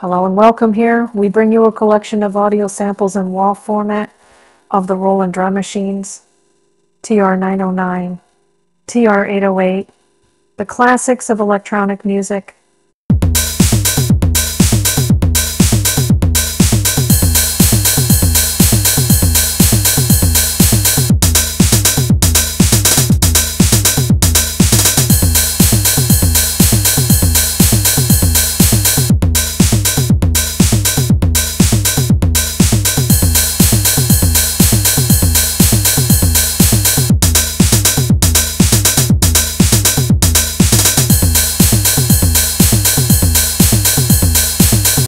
Hello and welcome here. We bring you a collection of audio samples in WAV format of the Roland drum machines, TR-909, TR-808, the classics of electronic music,